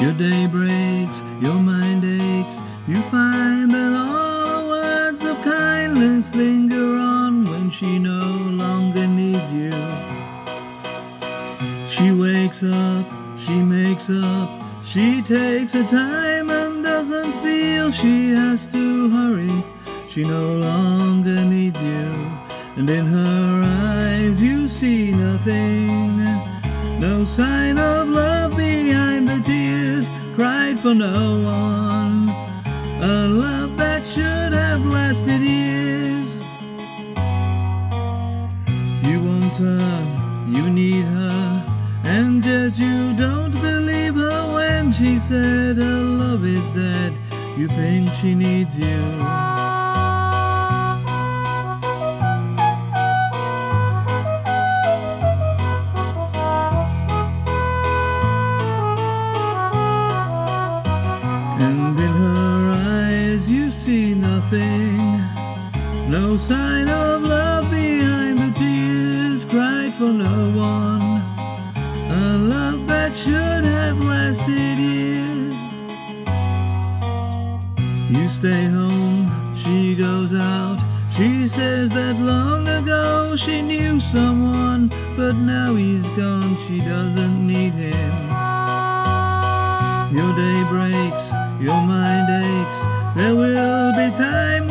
Your day breaks, your mind aches. You find that all the words of kindness linger on when she no longer needs you. She wakes up, she makes up, she takes her time and doesn't feel she has to hurry. She no longer needs you, and in her eyes you see nothing. No sign of love behind cried for no one. A love that should have lasted years. You want her, you need her, and yet you don't believe her when she said her love is dead. You think she needs you. No sign of love behind the tears cried for no one. A love that should have lasted years. You stay home, she goes out. She says that long ago she knew someone, but now he's gone, she doesn't need him. Your day breaks, your mind aches. There will be time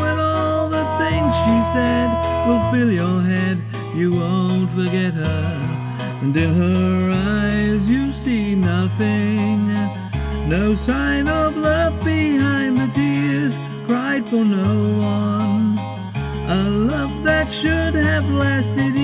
the things she said will fill your head. You won't forget her, and in her eyes you see nothing. No sign of love behind the tears, cried for no one. A love that should have lasted